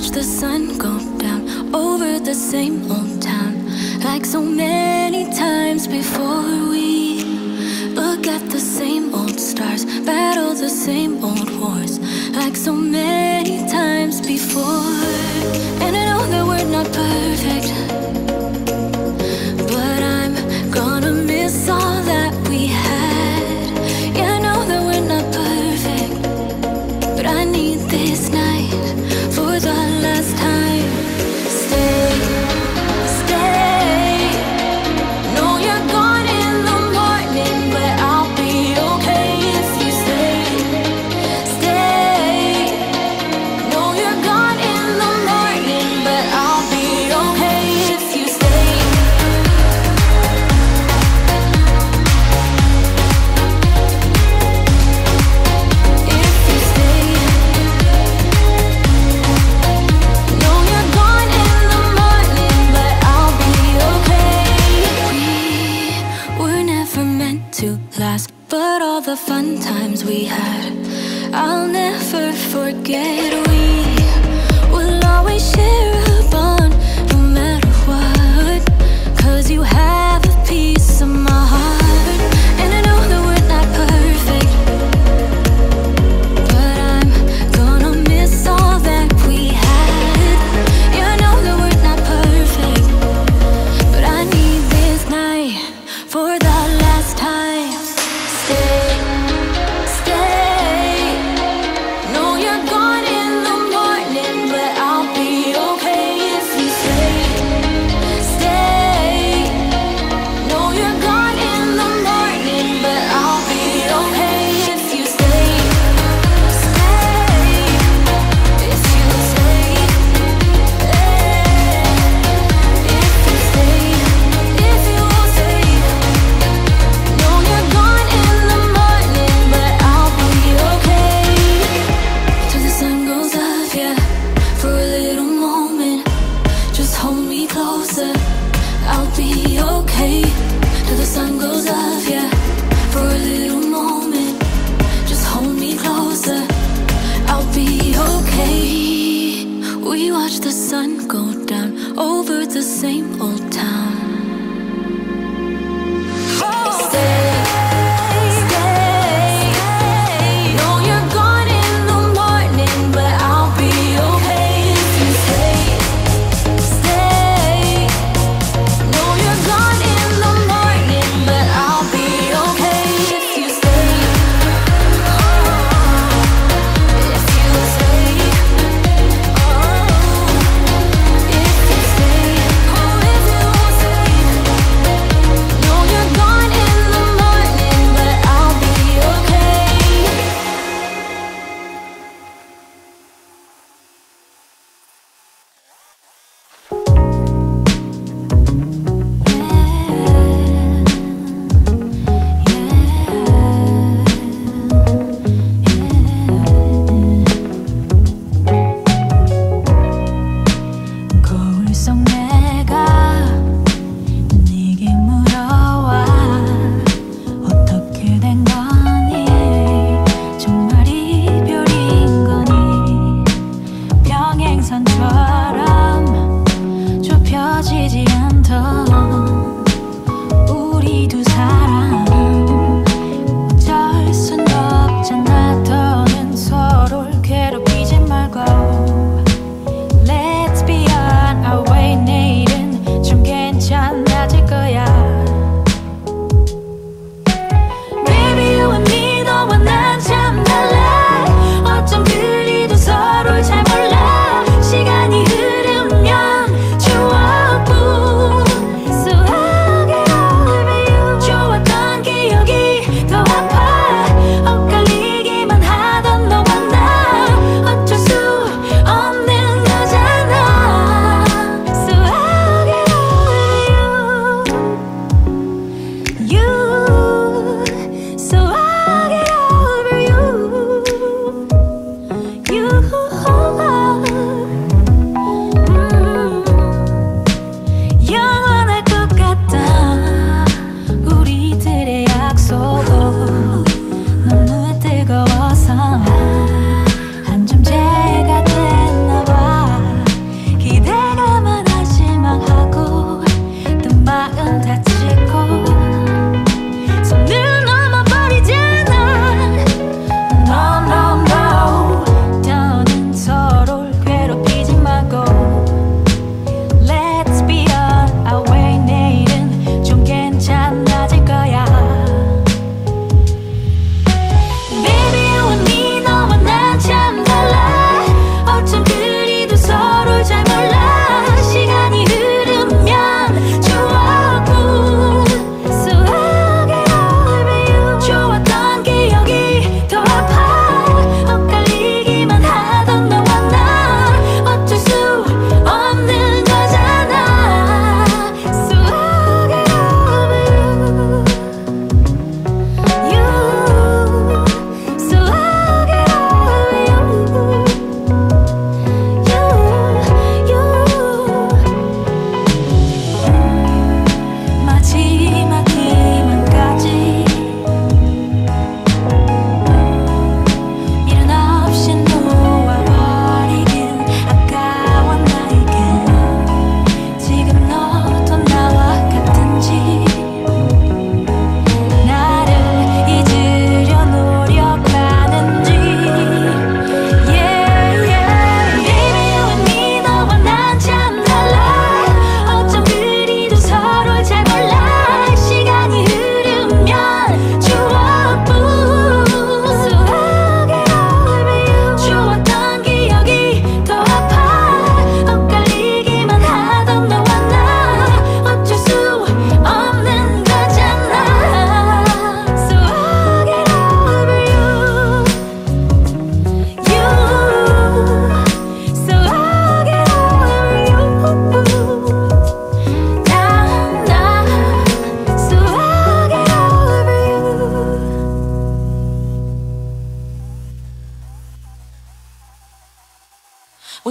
watch the sun go down over the same old town Like so many times before we Look at the same old stars, battle the same old wars Like so many times before. And I know that we're not perfect. we will always share. 바람 좁혀지지 않던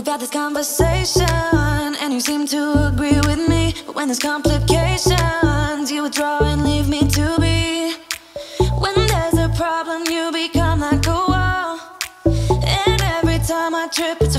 got this conversation And you seem to agree with me. But when there's complications You withdraw and leave me to be. When there's a problem You become like a wall. And every time I trip it's